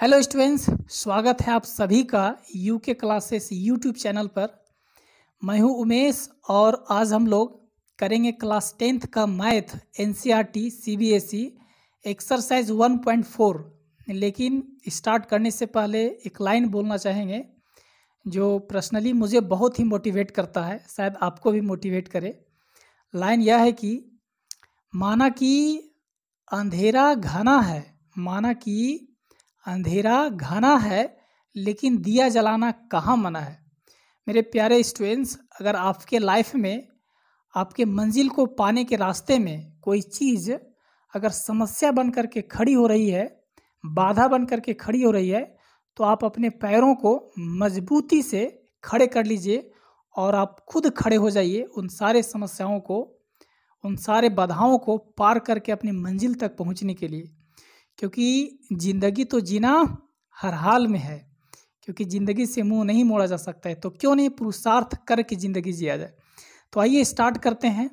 Hello students स्वागत है आप सभी का यूके क्लासेस यूट्यूब चैनल पर। मैं हूँ उमेश और आज हम लोग करेंगे क्लास टेंथ का मैथ एनसीईआरटी सीबीएसई एक्सरसाइज 1.4 लेकिन स्टार्ट करने से पहले एक लाइन बोलना चाहेंगे, जो पर्सनली मुझे बहुत ही मोटिवेट करता है, शायद आपको भी मोटिवेट करे। लाइन यह है कि, माना कि अंधेरा घना है, माना कि अंधेरा घना है, लेकिन दिया जलाना कहाँ मना है? मेरे प्यारे स्टूडेंट्स अगर आपके लाइफ में, आपके मंजिल को पाने के रास्ते में कोई चीज़ अगर समस्या बन कर के खड़ी हो रही है, बाधा बन कर के खड़ी हो रही है तो आप अपने पैरों को मजबूती से खड़े कर लीजिए और आप खुद खड़े हो जाइए उन सारे समस्याओं को, उन सारे बाधाओं को पार करके अपनी मंजिल तक पहुँचने के लिए। क्योंकि ज़िंदगी तो जीना हर हाल में है, क्योंकि ज़िंदगी से मुँह नहीं मोड़ा जा सकता है तो क्यों नहीं पुरुषार्थ करके ज़िंदगी जिया जाए? तो आइए स्टार्ट करते हैं।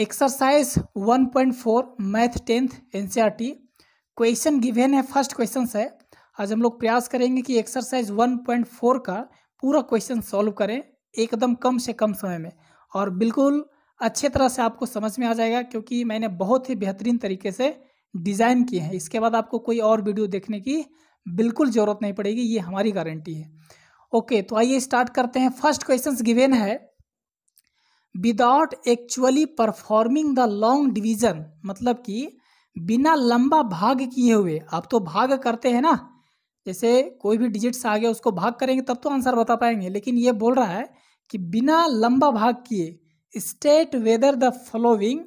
Exercise 1.4 math tenth NCERT question given है फ़र्स्ट क्वेश्चन है। आज हम लोग प्रयास करेंगे कि एक्सरसाइज 1.4 का पूरा क्वेश्चन सॉल्व करें, एकदम कम से कम समय में। और बिल्कुल अच्छे तरह से आपको समझ में आ जाएगा, क्योंकि मैंने बहुत ही बेहतरीन तरीके से डिज़ाइन किए हैं। इसके बाद आपको कोई और वीडियो देखने की बिल्कुल ज़रूरत नहीं पड़ेगी, ये हमारी गारंटी है। ओके तो आइए स्टार्ट करते हैं। फ़र्स्ट क्वेश्चन गिवेन है without actually performing the long division मतलब कि बिना लंबा भाग किए हुए। आप तो भाग करते हैं ना, जैसे कोई भी डिजिट्स आ गया, उसको भाग करेंगे, तब तो आंसर बता पाएँगे। लेकिन ये बोल रहा है कि बिना लंबा भाग किए state whether the following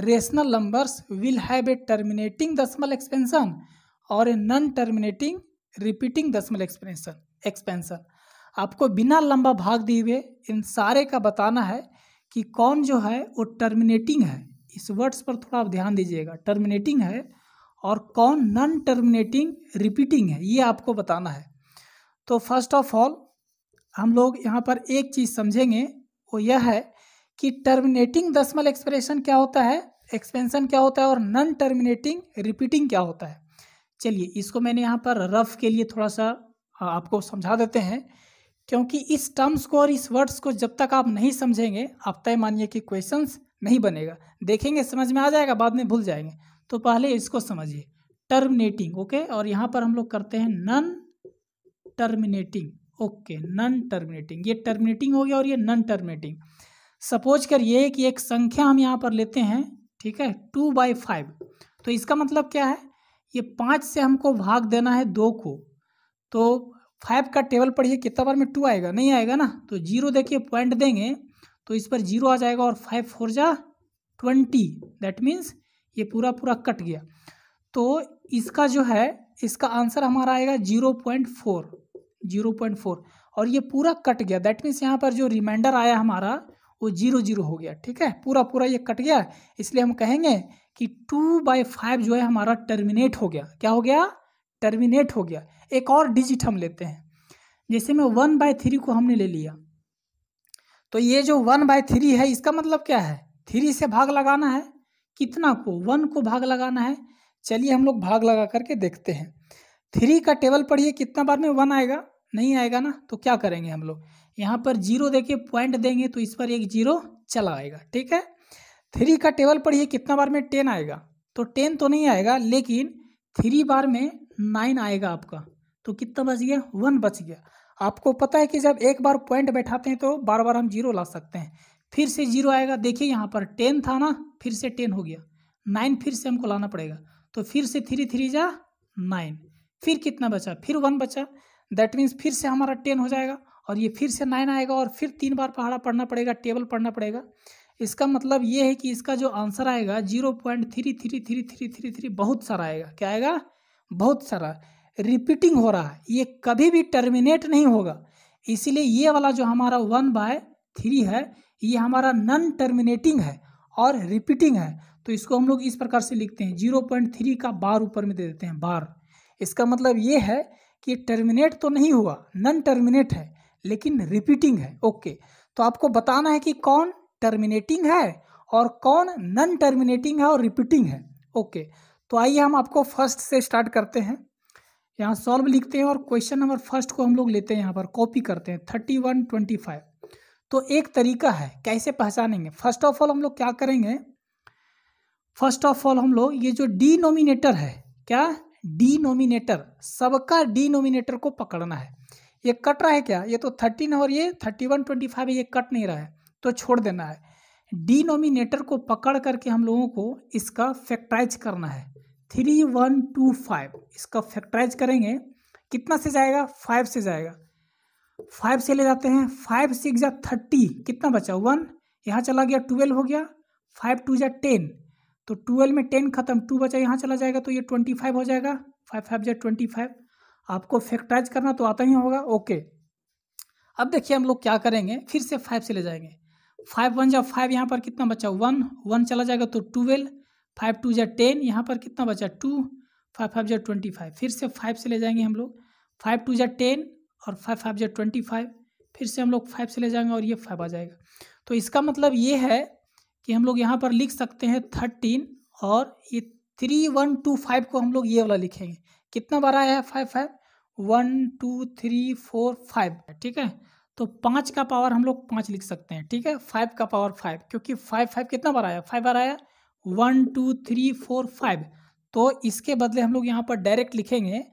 rational numbers will have a terminating दसमल expansion और ए नॉन टर्मिनेटिंग रिपीटिंग दसमल एक्सपेंशन एक्सपेंशन आपको बिना लंबा भाग दिए हुए इन सारे का बताना है कि कौन जो है वो टर्मिनेटिंग है। इस वर्ड्स पर थोड़ा आप ध्यान दीजिएगा। टर्मिनेटिंग है और कौन नॉन टर्मिनेटिंग रिपीटिंग है, ये आपको बताना है। तो फ़र्स्ट ऑफ़ ऑल हम लोग यहाँ पर एक चीज़ समझेंगे, वो यह है कि टर्मिनेटिंग दसमल एक्सप्रेशन क्या होता है? एक्सपेंशन क्या होता है और नॉन टर्मिनेटिंग रिपीटिंग क्या होता है? चलिए, इसको मैंने यहाँ पर रफ के लिए थोड़ा सा आपको समझा देते हैं। क्योंकि इस टर्म्स को और इस वर्ड्स को जब तक आप नहीं समझेंगे, आप तय मानिए कि क्वेश्चंस नहीं बनेगा। देखेंगे, समझ में आ जाएगा, बाद में भूल जाएँगे। तो पहले इसको समझिए। Terminating, okay? और यहाँ पर हम लोग करते हैं non terminating. Okay, non terminating. ये टर्मिनेटिंग हो गया और ये नन टर्मिनेटिंग। सपोज़ करिए कि एक संख्या हम यहाँ पर लेते हैं। ठीक है? Two by five. तो इसका मतलब क्या है? ये पाँच से हमको भाग देना है दो को। तो फाइव का टेबल पढ़िए, कितना बार में टू आएगा? नहीं आएगा ना? तो ज़ीरो देखिए, पॉइंट देंगे तो इस पर ज़ीरो आ जाएगा और फाइव फोर जा ट्वेंटी। दैट मीन्स ये पूरा पूरा कट गया। तो इसका जो है, इसका आंसर हमारा आएगा zero point four. Zero point four. और ये पूरा कट गया। दैट मीन्स यहाँ पर जो रिमाइंडर आया हमारा वो ज़ीरो ज़ीरो हो गया, ठीक है? पूरा पूरा ये कट गया, इसलिए हम कहेंगे कि टू बाई फाइव जो है हमारा टर्मिनेट हो गया। क्या हो गया? टर्मिनेट हो गया। एक और डिजिट हम लेते हैं। जैसे में वन बाय थ्री को हमने ले लिया। तो ये जो वन बाय थ्री है, इसका मतलब क्या है? थ्री से भाग लगाना है। कितना को? वन को भाग लगाना है। चलिए हम लोग भाग लगा करके देखते हैं। थ्री का टेबल पढ़िए, कितना बार में वन आएगा? नहीं आएगा ना? तो क्या करेंगे हम लोग? यहाँ पर ज़ीरो देखिए पॉइंट देंगे तो इस पर एक ज़ीरो चला आएगा, ठीक है? थ्री का टेबल पढ़िए, कितना बार में टेन आएगा? तो टेन तो नहीं आएगा, लेकिन थ्री बार में नाइन आएगा आपका। तो कितना बच गया? वन बच गया। आपको पता है कि जब एक बार पॉइंट बैठाते हैं तो बार बार हम ज़ीरो ला सकते हैं। फिर से ज़ीरो आएगा, देखिए यहाँ पर टेन था ना, फिर से टेन हो गया। नाइन फिर से हमको लाना पड़ेगा। तो फिर से थ्री थ्री जा नाइन फिर कितना बचा? फिर वन बचा। दैट मीन्स फिर से हमारा टेन हो जाएगा। और ये फिर से नाइन आएगा और फिर तीन बार पहाड़ा पढ़ना पड़ेगा, टेबल पढ़ना पड़ेगा। इसका मतलब ये है कि इसका जो आंसर आएगा zero point three three three three three three बहुत सारा आएगा। क्या आएगा? बहुत सारा। रिपीटिंग हो रहा है। ये कभी भी टर्मिनेट नहीं होगा। इसीलिए ये वाला जो हमारा वन बाय थ्री है, ये हमारा नन टर्मिनेटिंग है और रिपीटिंग है। तो इसको हम लोग इस प्रकार से लिखते हैं। ज़ीरो पॉइंट थ्री का बार ऊपर में दे देते हैं बार। इसका मतलब ये है कि टर्मिनेट तो नहीं हुआ, नन टर्मिनेट है। लेकिन रिपीटिंग है ओके तो आपको बताना है कि कौन टर्मिनेटिंग है और कौन नन टर्मिनेटिंग है और रिपीटिंग है ओके तो आइए हम आपको फ़र्स्ट से स्टार्ट करते हैं। यहाँ सॉल्व लिखते हैं और क्वेश्चन नंबर फ़र्स्ट को हम लोग लेते हैं यहाँ पर कॉपी करते हैं थर्टी वन ट्वेंटी फाइव तो एक तरीका है, कैसे पहचानेंगे? फ़र्स्ट ऑफ़ ऑल हम लोग क्या करेंगे? फ़र्स्ट ऑफ़ ऑल हम लोग, ये जो डी नोमिनेटर है, क्या? डी सबका डी नोमिनेटर को पकड़ना है। ये कट रहा है क्या? ये तो थर्टीन और ये थर्टी वन ट्वेंटी फाइव ये कट नहीं रहा है तो छोड़ देना है। डी नोमिनेटर को पकड़ करके हम लोगों को इसका फैक्टराइज करना है। थ्री वन टू फाइव इसका फैक्टराइज करेंगे, कितना से जाएगा? फाइव से जाएगा। फाइव से ले जाते हैं फाइव सिक्स या थर्टी कितना बचा? वन यहाँ चला गया ट्वेल्व हो गया फाइव टू या टेन तो ट्वेल्व में टेन खत्म टू बचा, यहाँ चला जाएगा तो ये ट्वेंटी फाइव हो जाएगा फाइव फाइव या ट्वेंटी फाइव आपको फैक्टराइज करना तो आता ही होगा। ओके अब देखिए हम लोग क्या करेंगे? फिर से फाइव से ले जाएँगे। फाइव वन जा फाइव यहाँ पर कितना बचा? वन वन चला जाएगा तो ट्वेल्व फाइव टू जा टेन यहाँ पर कितना बचा? टू फाइव फाइव जा ट्वेंटी फाइव फिर से फाइव से ले जाएँगे हम लोग। फाइव टू जा टेन और फाइव फाइव जा ट्वेंटी फाइव फिर से हम लोग फाइव से ले जाएँगे और ये फाइव आ जाएगा। तो इसका मतलब ये है कि हम लोग यहाँ पर लिख सकते हैं थर्टीन और ये थ्री वन टू फाइव को हम लोग ये वाला लिखेंगे। कितना बार आया है? Five five one two three four five ठीक है? तो पाँच का पावर हम लोग पाँच लिख सकते हैं। ठीक है? फाइव का पावर फाइव क्योंकि फाइव फाइव कितना बार आया? फाइव बार आया? One two three four five तो इसके बदले हम लोग यहाँ पर डायरेक्ट लिखेंगे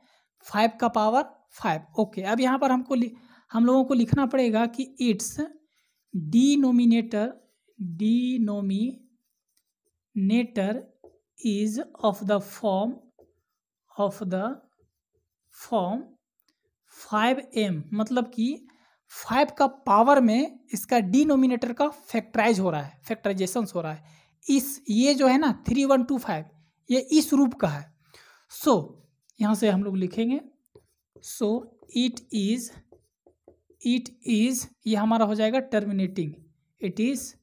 फाइव का पावर फाइव ओके अब यहाँ पर हमको हम लोगों को लिखना पड़ेगा कि it's denominator denominator is of the form of the form five m मतलब कि फाइव का पावर में इसका डिनोमिनेटर का फैक्टराइज हो रहा है फैक्टराइजेशन हो रहा है। इस ये जो है ना थ्री वन टू फाइव ये इस रूप का है। सो so, यहाँ से हम लोग लिखेंगे। So it is it is ये हमारा हो जाएगा टर्मिनेटिंग इट इज़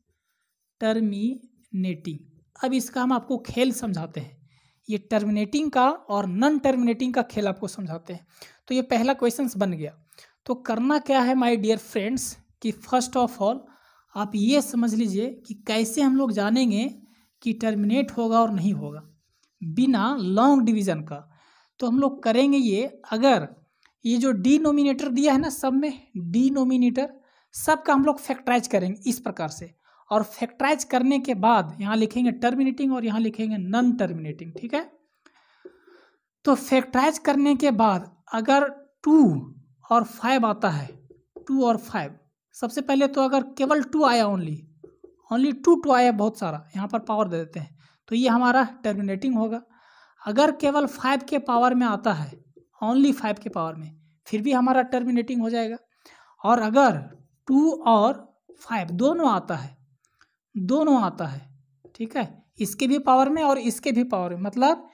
टर्मिनेटिंग अब इसका हम आपको खेल समझाते हैं। ये टर्मिनेटिंग का और नॉन टर्मिनेटिंग का खेल आपको समझाते हैं। तो ये पहला क्वेश्चन बन गया। तो करना क्या है माई डियर फ्रेंड्स कि फ़र्स्ट ऑफ़ ऑल आप ये समझ लीजिए कि कैसे हम लोग जानेंगे कि टर्मिनेट होगा और नहीं होगा। बिना लॉन्ग डिवीज़न का। तो हम लोग करेंगे ये, अगर ये जो डी दिया है ना सब में डी नोमिनेटर सब का हम लोग फैक्टराइज करेंगे इस प्रकार से। और फैक्टराइज करने के बाद यहाँ लिखेंगे टर्मिनेटिंग और यहाँ लिखेंगे नन टर्मिनेटिंग ठीक है? तो फैक्टराइज करने के बाद अगर टू और फाइव आता है टू और फाइव सबसे पहले तो अगर केवल टू आया ओनली ओनली टू टू आया बहुत सारा, यहाँ पर पावर दे देते हैं तो ये हमारा टर्मिनेटिंग होगा। अगर केवल फाइव के पावर में आता है ओनली फाइव के पावर में, फिर भी हमारा टर्मिनेटिंग हो जाएगा। और अगर टू और फाइव दोनों आता है दोनों आता है, ठीक है? इसके भी पावर में और इसके भी पावर में मतलब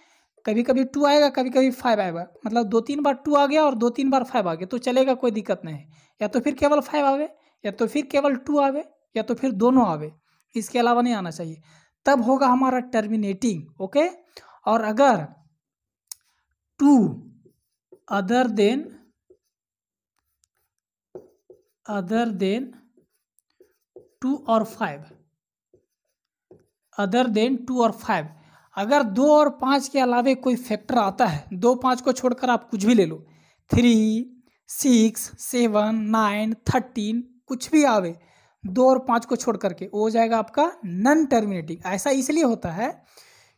कभी कभी टू आएगा कभी कभी फाइव आएगा मतलब दो तीन बार टू आ गया और दो तीन बार फाइव आ गया तो चलेगा, कोई दिक्कत नहीं या तो फिर केवल फाइव आवे, या तो फिर केवल टू आवे, या तो फिर दोनों आवे, इसके अलावा नहीं आना चाहिए। तब होगा हमारा टर्मिनेटिंग ओके और अगर two other than other than two और फाइव अदर देन टू और फाइव अगर दो और पाँच के अलावे कोई फैक्टर आता है, दो पाँच को छोड़कर आप कुछ भी ले लो three six seven nine thirteen कुछ भी आवे, दो और पाँच को छोड़ करके हो जाएगा आपका नन टर्मिनेटिंग ऐसा इसलिए होता है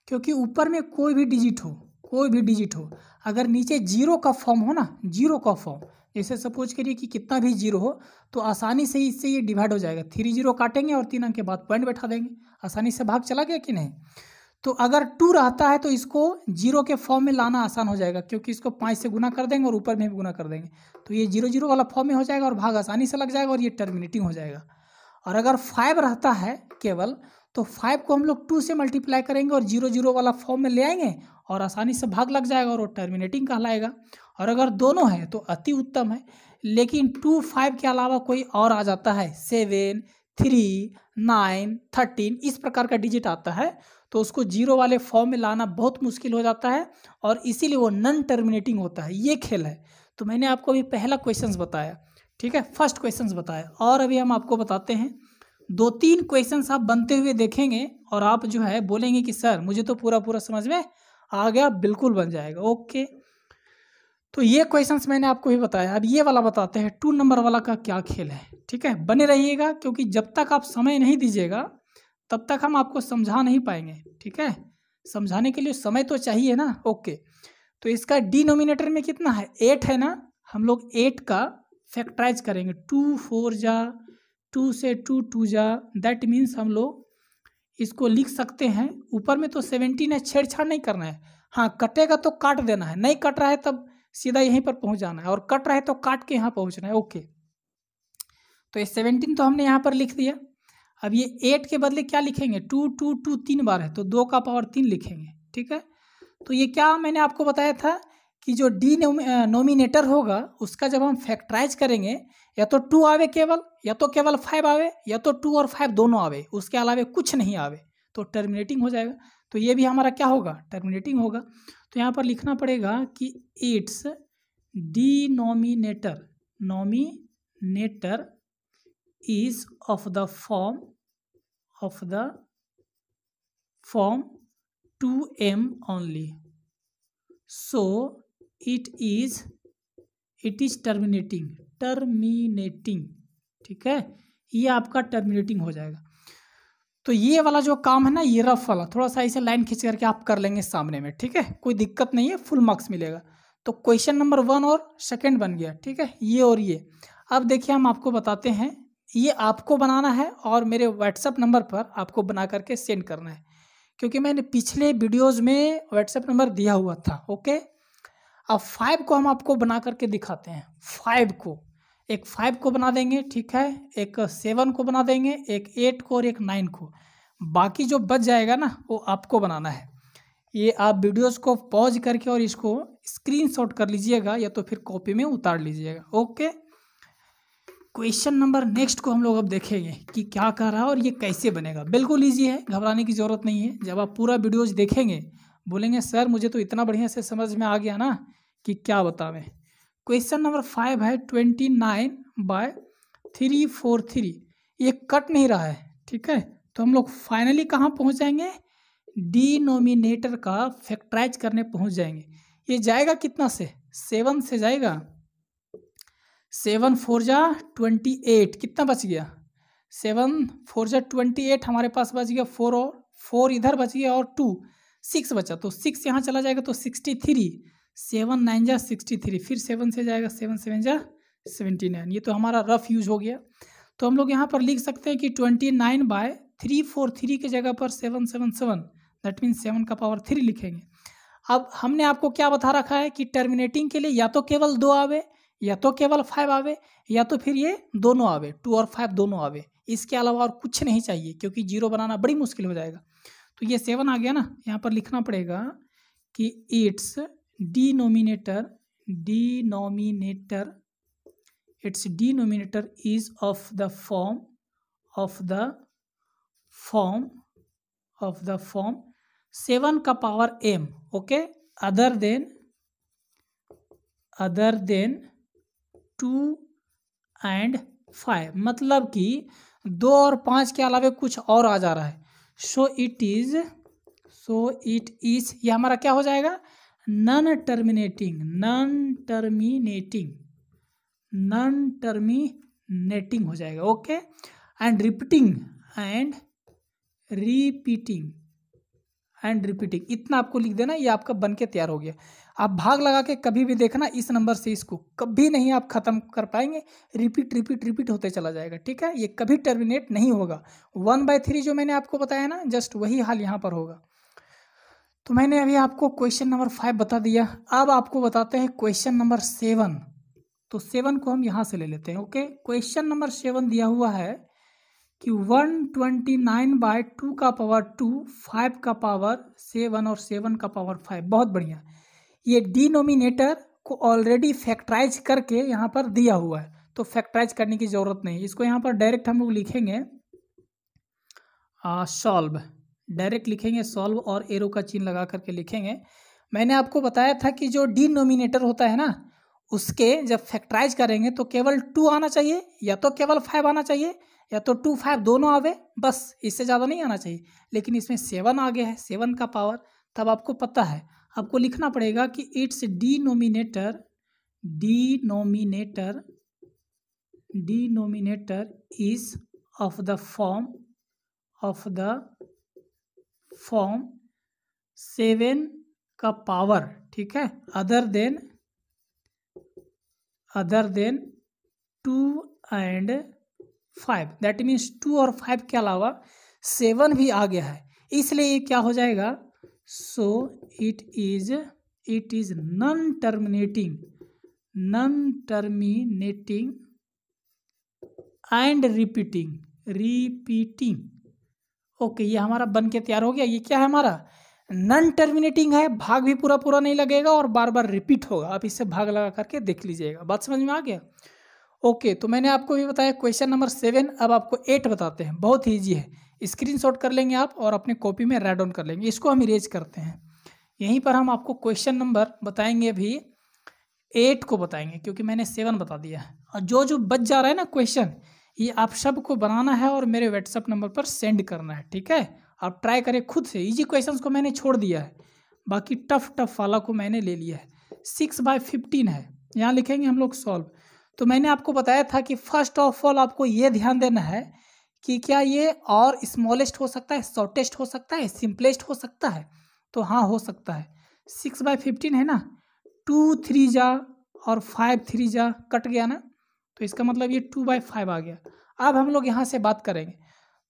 क्योंकि ऊपर में कोई भी डिजिट हो, कोई भी डिजिट हो, अगर नीचे ज़ीरो का फॉर्म हो ना ज़ीरो का फॉर्म जैसे सपोज़ करिए कि कितना भी ज़ीरो हो तो आसानी से इससे ये डिवाइड हो जाएगा। थ्री ज़ीरो काटेंगे और तीन अंक के बाद पॉइंट बैठा देंगे। आसानी से भाग चला गया कि नहीं? तो अगर टू रहता है तो इसको ज़ीरो के फॉर्म में लाना आसान हो जाएगा, क्योंकि इसको पाँच से गुना कर देंगे और ऊपर में भी गुना कर देंगे। तो ये ज़ीरो ज़ीरो वाला फॉर्म में हो जाएगा और भाग आसानी से लग जाएगा और ये टर्मिनेटिंग हो जाएगा। और अगर फाइव रहता है केवल तो फाइव को हम लोग टू से मल्टीप्लाई करेंगे और ज़ीरो ज़ीरो वाला फॉर्म में ले आएँगे और आसानी से भाग लग जाएगा और वो टर्मिनेटिंग कहलाएगा। और अगर दोनों हैं तो अति उत्तम है, लेकिन टू फाइव के अलावा कोई और आ जाता है सेवन थ्री नाइन थर्टीन इस प्रकार का डिजिट आता है तो उसको ज़ीरो वाले फॉर्म में लाना बहुत मुश्किल हो जाता है और इसीलिए वो नन टर्मिनेटिंग होता है। ये खेल है। तो मैंने आपको अभी पहला क्वेश्चन बताया, ठीक है? फ़र्स्ट क्वेश्चन बताया और अभी हम आपको बताते हैं दो तीन क्वेश्चन आप बनते हुए देखेंगे और आप जो है बोलेंगे कि, सर, मुझे तो पूरा पूरा समझ में आ गया, बिल्कुल बन जाएगा। ओके। तो ये क्वेश्चंस मैंने आपको भी बताया। अब ये वाला बताते हैं टू नंबर वाला का क्या खेल है? ठीक है? बने रहिएगा, क्योंकि जब तक आप समय नहीं दीजिएगा, तब तक हम आपको समझा नहीं पाएँगे। ठीक है? समझाने के लिए समय तो चाहिए ना? ओके। तो इसका डिनोमिनेटर में कितना है? एट है ना? हम लोग एट का फैक्टराइज करेंगे। टू फोर जा टू से टू टू जा दैट मीन्स हम लोग इसको लिख सकते हैं। ऊपर में तो सेवेंटीन है, छेड़छाड़ नहीं करना है। हाँ कटेगा तो काट देना है। नहीं कट रहा है तब सीधा यहीं पर पहुँच जाना है। और कट रहा है तो काट के यहाँ पहुँचना है। ओके तो ये सेवेंटीन तो हमने यहाँ पर लिख दिया। अब ये एट के बदले क्या लिखेंगे? टू टू टू तीन बार है तो दो का पावर तीन लिखेंगे। ठीक है? तो ये क्या मैंने आपको बताया था कि जो डी नोमिनेटर होगा, उसका जब हम फैक्टराइज करेंगे या तो टू आवे केवल, या तो केवल फाइव आवे, या तो टू और फाइव दोनों आवे, उसके अलावे कुछ नहीं आवे तो टर्मिनेटिंग हो जाएगा। तो ये भी हमारा क्या होगा? टर्मिनेटिंग होगा। तो यहाँ पर लिखना पड़ेगा कि it's denominator denominator is of the form of the form two m only so it is it is terminating terminating, ठीक है? ये आपका टर्मिनेटिंग हो जाएगा। तो ये वाला जो काम है ना, ये रफ वाला, थोड़ा सा इसे लाइन खींच करके आप कर लेंगे सामने में, ठीक है? कोई दिक्कत नहीं है, फुल मार्क्स मिलेगा। तो क्वेश्चन नंबर वन और सेकंड बन गया, ठीक है? ये और ये। अब देखिए, हम आपको बताते हैं, ये आपको बनाना है और मेरे व्हाट्सअप नंबर पर आपको बना करके सेंड करना है। क्योंकि मैंने पिछले वीडियोज़ में व्हाट्सएप नंबर दिया हुआ था, ओके? अब फाइव को हम आपको बना करके दिखाते हैं फाइव को। एक फाइव को बना देंगे, ठीक है? एक सेवन को बना देंगे, एक एट को और एक नाइन को। बाकी जो बच जाएगा ना, वो आपको बनाना है। ये आप वीडियोस को पॉज करके और इसको स्क्रीनशॉट कर लीजिएगा या तो फिर कॉपी में उतार लीजिएगा ओके क्वेश्चन नंबर नेक्स्ट को हम लोग अब देखेंगे कि क्या कर रहा है और ये कैसे बनेगा। बिल्कुल ईजी है, घबराने की ज़रूरत नहीं है। जब आप पूरा वीडियोज़ देखेंगे, बोलेंगे, सर, मुझे तो इतना बढ़िया से समझ में आ गया ना कि क्या बतावें? क्वेश्चन नंबर फाइव है twenty nine by three four three ये कट नहीं रहा है, ठीक है? तो हम लोग फाइनली कहाँ पहुँच जाएँगे? डिनोमिनेटर का फैक्टराइज करने पहुँच जाएँगे। ये जाएगा कितना से? सेवन से जाएगा। सेवन फोर जा ट्वेंटी एट कितना बच गया? सेवन फोर जा ट्वेंटी एट हमारे पास बच गया फोर और फोर इधर बच गया और टू सिक्स बचा तो सिक्स यहाँ चला जाएगा तो सिक्सटी थ्री सेवन, नाइन जा सिक्सटी थ्री, फिर सेवन से जाएगा, सेवन सेवन जा सेवेंटी नाइन। ये तो हमारा रफ यूज़ हो गया। तो हम लोग यहाँ पर लिख सकते हैं कि twenty nine by three four three के जगह पर seven seven seven that means seven का पावर थ्री लिखेंगे। अब हमने आपको क्या बता रखा है कि टर्मिनेटिंग के लिए या तो केवल दो आवे, या तो केवल फाइव आवे, या तो फिर ये दोनों आवे टू और फाइव दोनों आवे। इसके अलावा और कुछ नहीं चाहिए, क्योंकि ज़ीरो बनाना बड़ी मुश्किल हो जाएगा। तो ये सेवन आ गया ना, यहाँ पर लिखना पड़ेगा कि it's denominator denominator its denominator is of the form of the form of the form 7 का power m okay other than other than two and five मतलब कि दो और पाँच के अलावे कुछ और आ जा रहा है so it is so it is ये हमारा क्या हो जाएगा non terminating non terminating non terminating हो जाएगा okay and repeating and repeating and repeating इतना आपको लिख देना, ये आपका बन के तैयार हो गया। आप भाग लगा के कभी भी देखना इस नंबर से इसको। कभी नहीं आप खत्म कर पाएँगे रिपीट रिपीट रिपीट होते चला जाएगा, ठीक है? ये कभी टर्मिनेट नहीं होगा। वन बाय थ्री जो मैंने आपको बताया ना जस्ट वही हाल यहाँ पर होगा। तो मैंने अभी आपको क्वेश्चन नंबर फाइव बता दिया। अब आपको बताते हैं क्वेश्चन नंबर सेवन तो सेवन को हम यहाँ से ले लेते हैं ओके क्वेश्चन नंबर सेवन दिया हुआ है कि one twenty nine by two का पावर टू फाइव का पावर सेवन और सेवन का पावर फाइव बहुत बढ़िया। ये डिनोमिनेटर को ऑलरेडी फैक्टराइज करके यहाँ पर दिया हुआ है। तो फैक्टराइज करने की ज़रूरत नहीं। इसको यहाँ पर डायरेक्ट हम लोग लिखेंगे सॉल्व डायरेक्ट लिखेंगे, सॉल्व और एरो का चिन्ह लगा करके लिखेंगे। मैंने आपको बताया था कि जो डिनोमिनेटर होता है ना, उसके जब फैक्टराइज करेंगे तो केवल टू आना चाहिए, या तो केवल फाइव आना चाहिए, या तो टू फाइव दोनों आवे, बस इससे ज़्यादा नहीं आना चाहिए। लेकिन इसमें सेवन आ गया है, सेवन का पावर, तब आपको पता है। आपको लिखना पड़ेगा कि it's denominator denominator denominator is of the form of the form seven का पावर ठीक है? Other than other than two and five that means two और फाइव के अलावा सेवन भी आ गया है। इसलिए ये क्या हो जाएगा? So it is it is non terminating non terminating and repeating repeating okay, ये हमारा बन के तैयार हो गया। ये क्या है हमारा? नन टर्मिनेटिंग है, भाग भी पूरा पूरा नहीं लगेगा और बार बार रिपीट होगा। आप इससे भाग लगा करके देख लीजिएगा। बात समझ में आ गया? ओके तो मैंने आपको भी बताया क्वेश्चन नंबर सेवन। अब आपको एट बताते हैं। बहुत ईजी है। स्क्रीन शॉट कर लेंगे आप और अपने कॉपी में राइट ऑन कर लेंगे। इसको हम इरेज करते हैं। यहीं पर हम आपको क्वेश्चन नंबर बताएँगे अभी एट को बताएँगे, क्योंकि मैंने सेवन बता दिया। और जो जो बच जा रहा है ना क्वेश्चन ये आप सबको बनाना है और मेरे व्हाट्सअप नंबर पर सेंड करना है, ठीक है? आप ट्राई करें खुद से। इजी क्वेश्चंस को मैंने छोड़ दिया है। बाकी टफ टफ वाला को मैंने ले लिया है। सिक्स बाय फिफ्टीन है। यहाँ लिखेंगे हम लोग सॉल्व तो मैंने आपको बताया था कि फ़र्स्ट ऑफ़ ऑल आपको ये ध्यान देना है कि क्या ये और स्मॉलेस्ट हो सकता है शॉर्टेस्ट हो सकता है सिंपलेस्ट हो सकता है? तो हाँ हो सकता है। सिक्स बाय फिफ्टीन है ना? टू थ्री जा और फाइव थ्री जा। कट गया ना? तो इसका मतलब ये टू बाई फाइव आ गया। अब हम लोग यहाँ से बात करेंगे।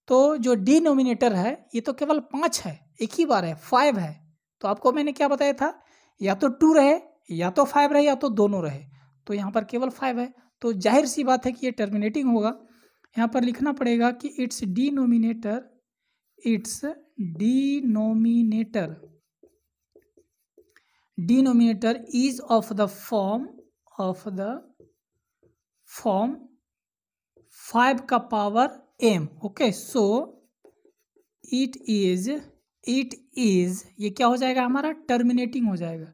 तो जो डिनोमिनेटर है, ये तो केवल पाँच है, एक ही बार है फाइव है। तो आपको मैंने क्या बताया था? या तो टू रहे, या तो फाइव रहे, या तो दोनों रहे। तो यहाँ पर केवल फाइव है। तो ज़ाहिर सी बात है कि ये टर्मिनेटिंग होगा। यहाँ पर लिखना पड़ेगा कि it's denominator it's denominator denominator is of the form of the form five का power m okay so it is it is ये क्या हो जाएगा हमारा? टर्मिनेटिंग हो जाएगा।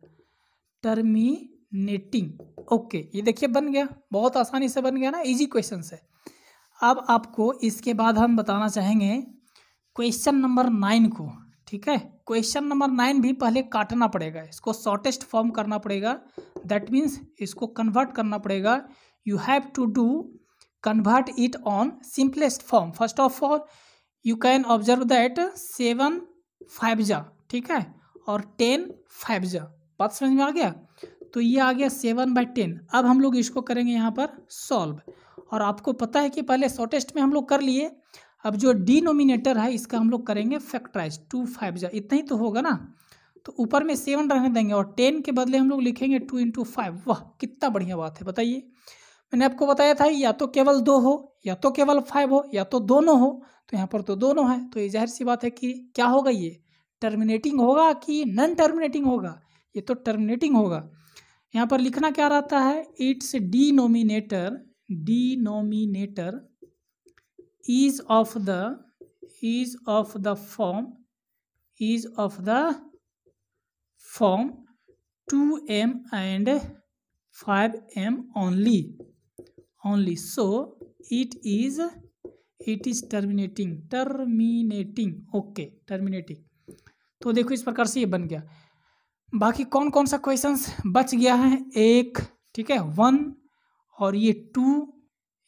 टर्मिनेटिंग ओके ये देखिए बन गया। बहुत आसानी से बन गया ना? इजी क्वेश्चन है। अब आपको इसके बाद हम बताना चाहेंगे क्वेश्चन नंबर नाइन को, ठीक है? क्वेश्चन नंबर नाइन भी पहले काटना पड़ेगा। इसको शॉर्टेस्ट फॉर्म करना पड़ेगा। दैट मीन्स इसको कन्वर्ट करना पड़ेगा। You have to do convert it on simplest form first of all you can observe that seven five जा ठीक है? और टेन फाइव जा बात समझ में आ गया? तो ये आ गया सेवन बाई टेन अब हम लोग इसको करेंगे यहाँ पर सॉल्व और आपको पता है कि पहले शॉर्टेस्ट में हम लोग कर लिए, अब जो डिनोमिनेटर है, इसका हम लोग करेंगे फैक्टराइज टू फाइव जा इतना ही तो होगा ना? तो ऊपर में सेवन रहने देंगे और टेन के बदले हम लोग लिखेंगे टू इंटू फाइव वाह, कितना बढ़िया बात है, बताइए। मैंने आपको बताया था, या तो केवल दो हो, या तो केवल फाइव हो, या तो दोनों हो तो यहाँ पर तो दोनों है। तो ये ज़ाहिर सी बात है कि क्या होगा ये? टर्मिनेटिंग होगा कि नॉन टर्मिनेटिंग होगा? ये तो टर्मिनेटिंग होगा। यहाँ पर लिखना क्या रहता है? It's denominator denominator is of the, is of the form, is of the form 2m and 5m only only. So, it is it is terminating terminating. Okay, terminating. तो देखो इस प्रकार से ये बन गया। बाकी कौन कौन सा क्वेश्चंस बच गया है? एक, ठीक है वन और ये टू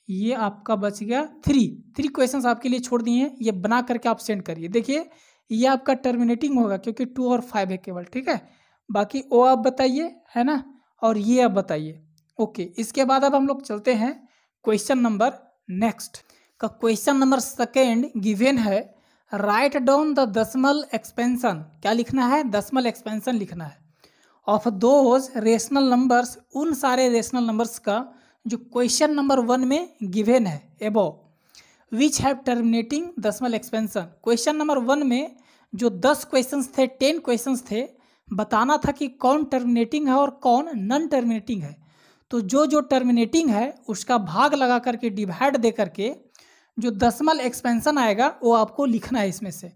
ये आपका बच गया थ्री थ्री क्वेश्चंस आपके लिए छोड़ दिए हैं। ये बना करके आप सेंड करिए। देखिए, ये आपका टर्मिनेटिंग होगा क्योंकि टू और फाइव है केवल, ठीक है? बाकी ओ आप बताइए, है ना? और ये आप बताइए। ओके, इसके बाद अब हम लोग चलते हैं क्वेश्चन नंबर नेक्स्ट। का क्वेश्चन नंबर सेकेंड गिवेन है, write down the decimal expansion. क्या लिखना है? दसमल एक्सपेंशन लिखना है। ऑफ़ दोज रेशनल नंबर्स, उन सारे रेशनल नंबर्स का जो क्वेश्चन नंबर वन में गिवेन है, above which have terminating decimal expansion. Question number one में जो दस क्वेश्चंस थे, टेन क्वेश्चंस थे, बताना था कि कौन टर्मिनेटिंग है और कौन नॉन टर्मिनेटिंग है। तो जो जो टर्मिनेटिंग है, उसका भाग लगा करके डिवाइड दे करके, जो दसमल एक्सपेंशन आएगा, वो आपको लिखना है इसमें से।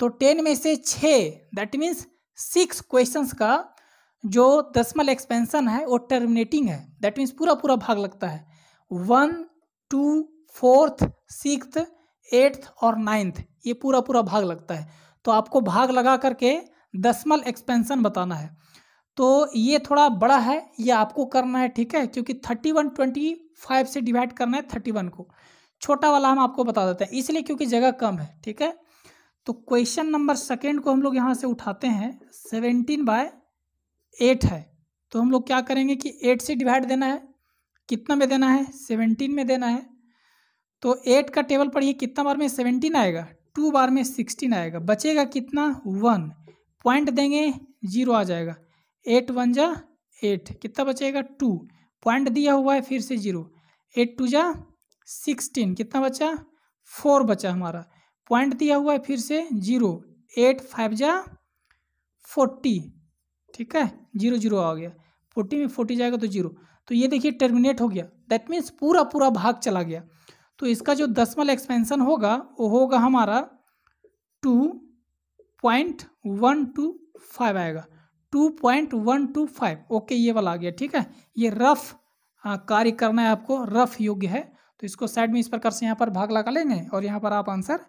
तो टेन में से छः दैट मीन्स सिक्स क्वेश्चंस का जो दसमल एक्सपेंशन है, वो टर्मिनेटिंग है। दैट मीन्स पूरा पूरा भाग लगता है। One two fourth six eighth और नाइन्थ ये पूरा पूरा भाग लगता है। तो आपको भाग लगा करके दसमल एक्सपेंशन बताना है। तो ये थोड़ा बड़ा है, ये आपको करना है, ठीक है? क्योंकि थर्टी वन ट्वेंटी फाइव से डिवाइड करना है थर्टी वन को। छोटा वाला हम आपको बता देते हैं, इसलिए क्योंकि जगह कम है, ठीक है? तो क्वेश्चन नंबर सेकेंड को हम लोग यहाँ से उठाते हैं सेवेंटीन बाय एट है। तो हम लोग क्या करेंगे कि एट से डिवाइड देना है, कितना में देना है? सेवेंटीन में देना है। तो एट का टेबल पढ़िए, कितना बार में? सेवेंटीन आएगा टू बार में सिक्सटीन आएगा, बचेगा कितना? वन पॉइंट देंगे ज़ीरो आ जाएगा। एट वन जा एट, कितना बचेगा? टू। पॉइंट दिया हुआ है, फिर से ज़ीरो। एट टू जा सिक्सटीन, कितना बचा? फोर बचा हमारा। पॉइंट दिया हुआ है, फिर से ज़ीरो। एट फाइव जा फोर्टी, ठीक है? ज़ीरो ज़ीरो आ गया। फोर्टी में फोर्टी जाएगा तो ज़ीरो। तो ये देखिए टर्मिनेट हो गया। दैट मीन्स पूरा पूरा भाग चला गया। तो इसका जो दसमल एक्सपेंशन होगा, वो होगा हमारा two point one two five आएगा। Two point one two five. Okay, ये वाला आ गया, ठीक है? ये रफ कार्य करना है आपको, रफ योग्य है। तो इसको साइड में इस प्रकार से यहाँ पर भाग लगा लेंगे और यहाँ पर आप आंसर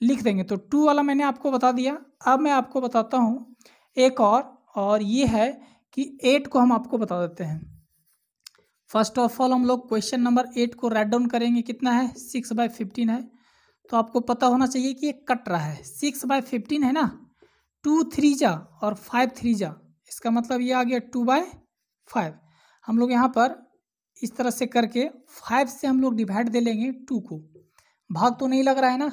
लिख देंगे। तो टू वाला मैंने आपको बता दिया। अब मैं आपको बताता हूँ एक और और ये है कि एट को हम आपको बता देते हैं। फ़र्स्ट ऑफ़ ऑल हम लोग क्वेश्चन नंबर एट को राइट डाउन करेंगे। कितना है? सिक्स बाय फिफ्टीन है। तो आपको पता होना चाहिए कि ये कट रहा है। सिक्स बाय फिफ्टीन है ना? टू थ्री जा और फाइव थ्री जा। इसका मतलब ये आ गया टू बाय फाइव। हम लोग यहाँ पर इस तरह से करके फाइव से हम लोग डिवाइड दे लेंगे टू को। भाग तो नहीं लग रहा है ना?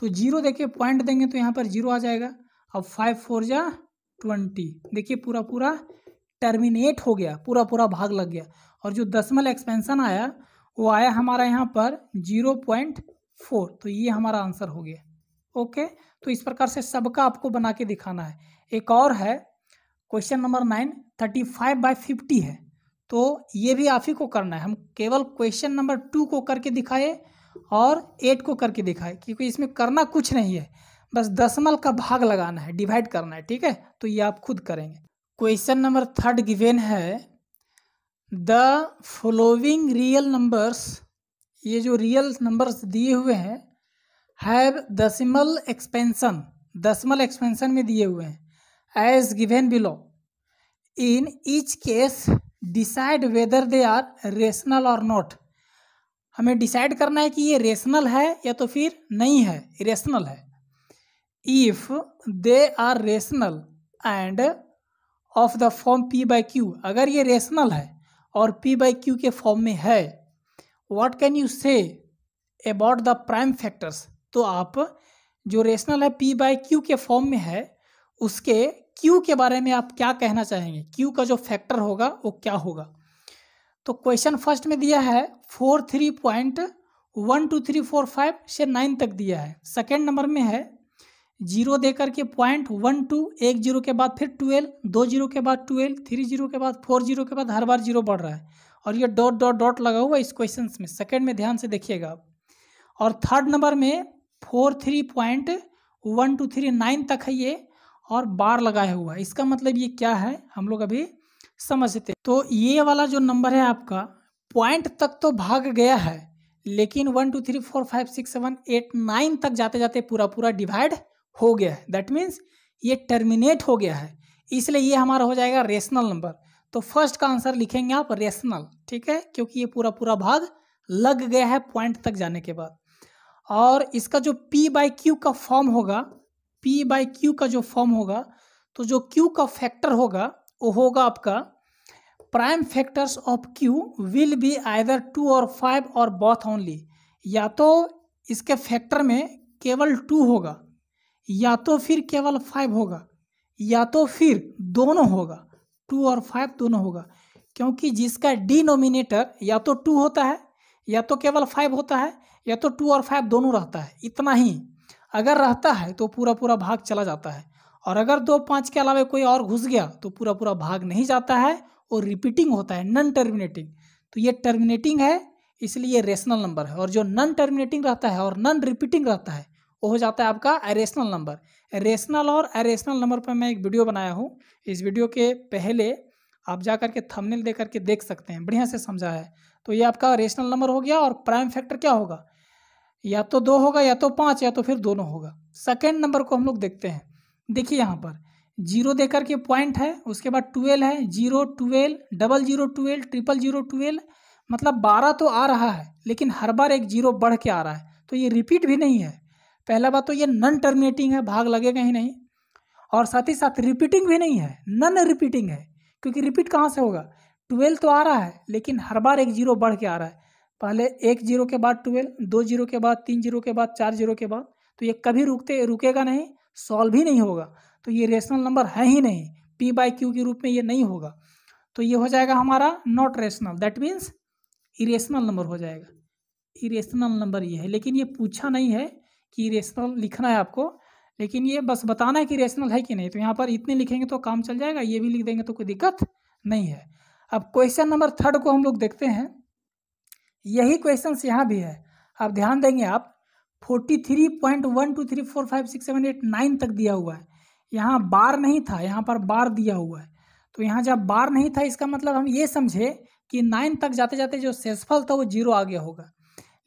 तो ज़ीरो देखिए, पॉइंट देंगे तो यहाँ पर ज़ीरो आ जाएगा। अब फाइव फोर जा ट्वेंटी। देखिए पूरा पूरा टर्मिनेट हो गया, पूरा पूरा भाग लग गया। और जो दसमल एक्सपेंशन आया, वो आया हमारा यहाँ पर ज़ीरो पॉइंट फोर। तो ये हमारा आंसर हो गया। ओके? तो इस प्रकार से सबका आपको बना के दिखाना है। एक और है question number nine thirty five by fifty है। तो ये भी आप ही को करना है। हम केवल क्वेश्चन नंबर टू को करके दिखाए और एट को करके दिखाए, क्योंकि इसमें करना कुछ नहीं है। बस दसमल का भाग लगाना है, डिवाइड करना है, ठीक है? तो ये आप खुद करेंगे। क्वेश्चन नंबर थर्ड गिवेन है, द फॉलोइंग रियल नंबर्स, ये जो रियल नंबर्स दिए हुए हैं, have decimal expansion decimal expansion में दिए हुए हैं। As given below in each case decide whether they are rational और नॉट हमें डिसाइड करना है कि ये रेशनल है या तो फिर नहीं है इरेशनल है। If they are rational and of the form p by q अगर ये रेशनल है और पी बाई क्यू के फॉर्म में है what can you say about the prime factors तो आप जो रेशनल है पी बाई क्यू के फॉर्म में है, उसके क्यू के बारे में आप क्या कहना चाहेंगे? क्यू का जो फैक्टर होगा, वो क्या होगा? तो क्वेश्चन फ़र्स्ट में दिया है, four three point one two three four five, से नाइन तक दिया है। सेकेंड नंबर में है, ज़ीरो दे करके पॉइंट वन टू, एक ज़ीरो के बाद फिर ट्वेल्व, दो ज़ीरो के बाद ट्वेल्व, थ्री ज़ीरो के बाद फोर ज़ीरो के बाद हर बार ज़ीरो बढ़ रहा है। और ये डॉट डॉट डॉट लगा हुआ है इस क्वेश्चन में। सेकेंड में ध्यान से देखिएगा। आप और थर्ड नंबर में four three point one two three nine तक है ये और बार लगाया हुआ है। इसका मतलब ये क्या है? हम लोग अभी समझते तो ये वाला जो नंबर है आपका, पॉइंट तक तो भाग गया है, लेकिन one, two, three, four, five, six, seven, eight, nine तक जाते जाते पूरा पूरा डिवाइड हो गया है। दैट मीन्स ये टर्मिनेट हो गया है। इसलिए ये हमारा हो जाएगा रेशनल नंबर तो फ़र्स्ट का आंसर लिखेंगे आप रेशनल ठीक है? क्योंकि ये पूरा पूरा भाग लग गया है पॉइंट तक जाने के बाद। और इसका जो पी बाई क्यू का फॉर्म होगा पी बाई क्यू का जो फॉर्म होगा तो जो क्यू का फैक्टर होगा, वो होगा आपका prime factors of Q will be either two or five or both only या तो इसके फैक्टर में केवल टू होगा, या तो फिर केवल फाइव होगा, या तो फिर दोनों होगा टू और फाइव दोनों होगा। क्योंकि जिसका डिनोमिनेटर या तो टू होता है, या तो केवल फाइव होता है, या तो टू और फाइव दोनों रहता है, इतना ही। अगर रहता है तो पूरा पूरा भाग चला जाता है। और अगर दो पाँच के अलावा कोई और घुस गया तो पूरा पूरा भाग नहीं जाता है और रिपीटिंग होता है नन टर्मिनेटिंग तो ये टर्मिनेटिंग है, इसलिए ये रेशनल नंबर है। और जो नन टर्मिनेटिंग रहता है और नन रिपीटिंग रहता है, वो हो जाता है आपका अरेशनल नंबर रेशनल और अरेशनल नंबर पर मैं एक वीडियो बनाया हूँ। इस वीडियो के पहले आप जा करके थंबनेल दे करके देख सकते हैं। बढ़िया से समझा है। तो ये आपका रेशनल नंबर हो गया और प्राइम फैक्टर क्या होगा? या तो दो होगा, या तो पाँच, या तो फिर दोनों होगा। सेकेंड नंबर को हम लोग देखते हैं। देखिए यहाँ पर, ज़ीरो देकर के पॉइंट है, उसके बाद ट्वेल्व है, zero, twelve, double zero, twelve, triple zero, twelve मतलब बारह तो आ रहा है, लेकिन हर बार एक ज़ीरो बढ़ के आ रहा है। तो ये रिपीट भी नहीं है। पहला बात तो ये नन टर्मिनेटिंग है, भाग लगेगा ही नहीं। और साथ ही साथ रिपीटिंग भी नहीं है, नन रिपीटिंग है, क्योंकि रिपीट कहाँ से होगा? ट्वेल्व तो आ रहा है, लेकिन हर बार एक ज़ीरो बढ़ के आ रहा है। पहले एक ज़ीरो के बाद ट्वेल्व, दो ज़ीरो के बाद तीन ज़ीरो के बाद चार ज़ीरो के बाद तो ये कभी रुकते, रुकेगा नहीं, सॉल्व ही नहीं होगा। तो ये रेशनल नंबर है ही नहीं पी बाई क्यू के रूप में ये नहीं होगा। तो ये हो जाएगा हमारा not rational that means irrational number हो जाएगा। इरेशनल नंबर ये है, लेकिन ये पूछा नहीं है कि इरेशनल लिखना है आपको, लेकिन ये बस बताना है कि रेशनल है कि नहीं। तो यहाँ पर इतने लिखेंगे तो काम चल जाएगा, ये भी लिख देंगे तो कोई दिक्कत नहीं है। अब क्वेश्चन नंबर थर्ड को हम लोग देखते हैं। यही क्वेश्चन यहाँ भी है। अब ध्यान देंगे, आप forty three point one two three four five six seven eight nine तक दिया हुआ है। यहाँ बार नहीं था, यहाँ पर बार दिया हुआ है। तो यहाँ जब बार नहीं था, इसका मतलब हम ये समझे कि नाइन तक जाते जाते जो सेसफल था, वो ज़ीरो आ गया होगा।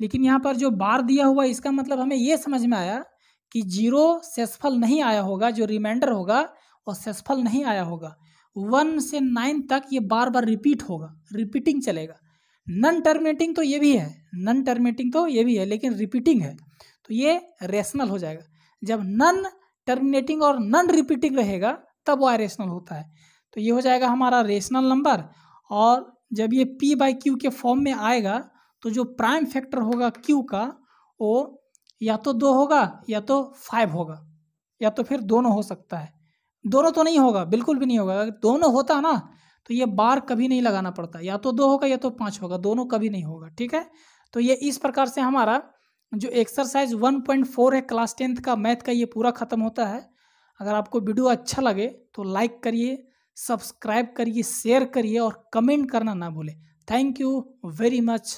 लेकिन यहाँ पर जो बार दिया हुआ है, इसका मतलब हमें ये समझ में आया कि ज़ीरो सेसफल नहीं आया होगा, जो रिमाइंडर होगा वो सेसफल नहीं आया होगा। वन से नाइन तक ये बार बार रिपीट होगा रिपीटिंग चलेगा। नन टर्मिनेटिंग तो ये भी है नन टर्मिनेटिंग तो ये भी है, लेकिन रिपीटिंग है तो ये रेशनल हो जाएगा। जब नन टर्मिनेटिंग और नन रिपीटिंग रहेगा, तब वो रेशनल होता है। तो ये हो जाएगा हमारा रेशनल नंबर और जब ये पी बाई क्यू के फॉर्म में आएगा तो जो प्राइम फैक्टर होगा क्यू का, वो या तो दो होगा या तो फाइव होगा, या तो फिर दोनों हो सकता है। दोनों तो नहीं होगा, बिल्कुल भी नहीं होगा। अगर दोनों होता ना तो ये बार कभी नहीं लगाना पड़ता। या तो दो होगा या तो पाँच होगा, दोनों कभी नहीं होगा, ठीक है? तो ये इस प्रकार से हमारा जो एक्सरसाइज वन पॉइंट फोर है क्लास टेंथ का मैथ का, ये पूरा ख़त्म होता है। अगर आपको वीडियो अच्छा लगे तो लाइक करिए सब्सक्राइब करिए शेयर करिए और कमेंट करना ना भूलें। Thank you very much